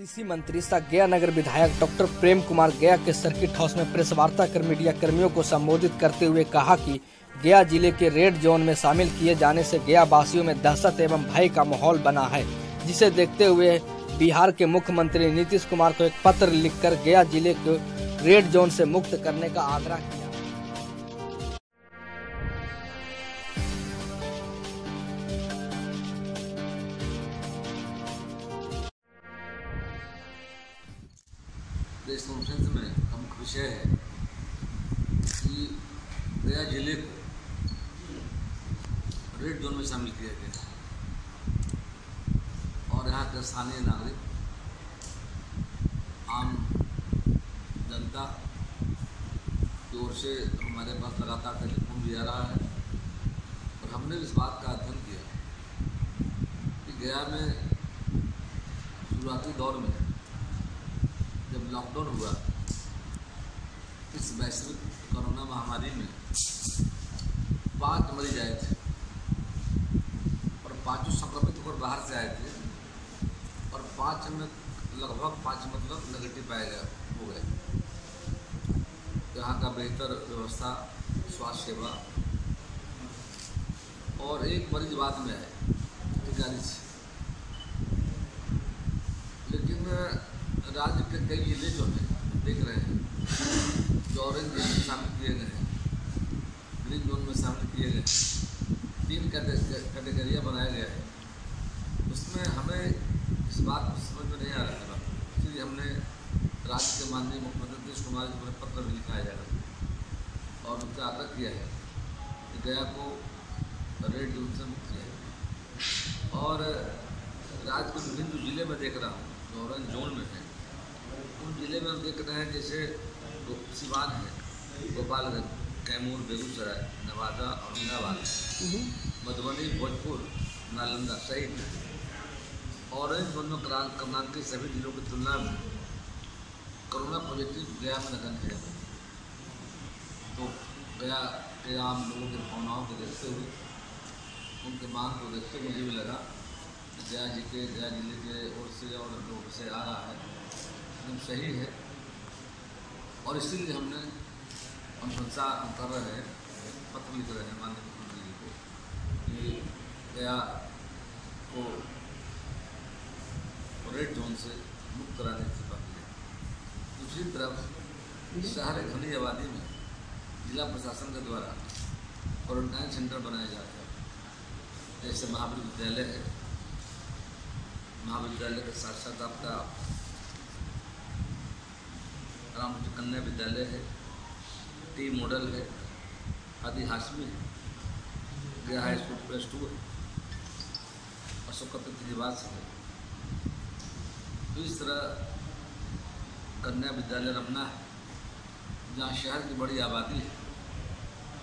कृषि मंत्री सह गया नगर विधायक डॉक्टर प्रेम कुमार गया के सर्किट हाउस में प्रेस वार्ता कर मीडिया कर्मियों को संबोधित करते हुए कहा कि गया ज़िले के रेड जोन में शामिल किए जाने से गया वासियों में दहशत एवं भय का माहौल बना है, जिसे देखते हुए बिहार के मुख्यमंत्री नीतीश कुमार को एक पत्र लिखकर गया ज़िले को रेड जोन से मुक्त करने का आग्रह किया। प्रेस कॉन्फ्रेंस में प्रमुख विषय है कि गया ज़िले को रेड जोन में शामिल किया गया और यहाँ के स्थानीय नागरिक, आम जनता की ओर से हमारे पास लगातार टेलीफोन भी आ रहा है और हमने इस बात का अध्ययन किया कि गया में शुरुआती दौर में लॉकडाउन हुआ, इस वैश्विक कोरोना महामारी में। पाँच मरीज़ आए थे और पाँचों संक्रमित होकर बाहर से आए थे और पाँच में लगभग पाँच मतलब नेगेटिव पाया गया, हो गए यहाँ का बेहतर व्यवस्था, स्वास्थ्य सेवा। और एक मरीज़ बाद में टिकारी से राज्य के कई ज़िले जो हैं देख रहे हैं जो ऑरेंज जोन में शामिल किए गए हैं ग्रीन जोन में शामिल किए गए हैं तीन कैटेगरियाँ बनाया गया है उसमें हमें इस बात को समझ में नहीं आ रहा था इसलिए हमने राज्य के माननीय मुख्यमंत्री नीतीश कुमार जी को पत्र भी लिखा जाएगा और उनका आग्रह किया है कि गया को रेड जोन से मुक्त किया और राज्य के विभिन्न ज़िले में देख रहा हूँ जो ऑरेंज जोन में है। ज़िले में हम देख रहे हैं जैसे सिवान है गोपालगंज कैमूर बेगूसराय नवादा औरंगाबाद मधुबनी भोजपुर नालंदा सहित ऑरेंज जोन में कर्नाटक के सभी जिलों की तुलना में कोरोना पॉजिटिव गया में नगन है। तो गया के आम लोगों की भावनाओं को देखते हुए उनके मांग को देखते हुए मुझे भी लगा गया जी के गया ज़िले के ओर से और लोगों से आ रहा है। सही है। और इसीलिए हमने अनुशंसा कर रहे हैं। पत्र लिख रहे हैं माननीय मुख्यमंत्री जी को। कि गया को रेड जोन से मुक्त कराने की प्रक्रिया दूसरी तरफ़ शहर घनी आबादी में जिला प्रशासन के द्वारा क्वारंटाइन सेंटर बनाए जाते हैं। जैसे महावीर विद्यालय है। महाविद्यालय के साथ साथ आपका रामकृष्ण कन्या विद्यालय है, टी मॉडल है, आदि हाशमी है गया हाई स्कूल प्लस टू है, अशोक निवास है। तो इस तरह कन्या विद्यालय रमना है, जहाँ शहर की बड़ी आबादी है।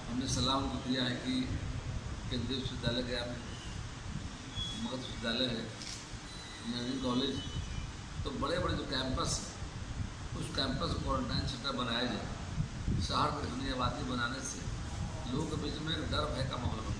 हमने सलाह उनको दिया है कि केंद्रीय विश्वविद्यालय गया में मगध विश्वविद्यालय है, इंजीनियरिंग कॉलेज तो बड़े बड़े जो कैंपस हैं उस कैंपस क्वारंटाइन सेंटर बनाया जाए। शहर को घनी आबादी बनाने से लोगों के बीच में डर भय का माहौल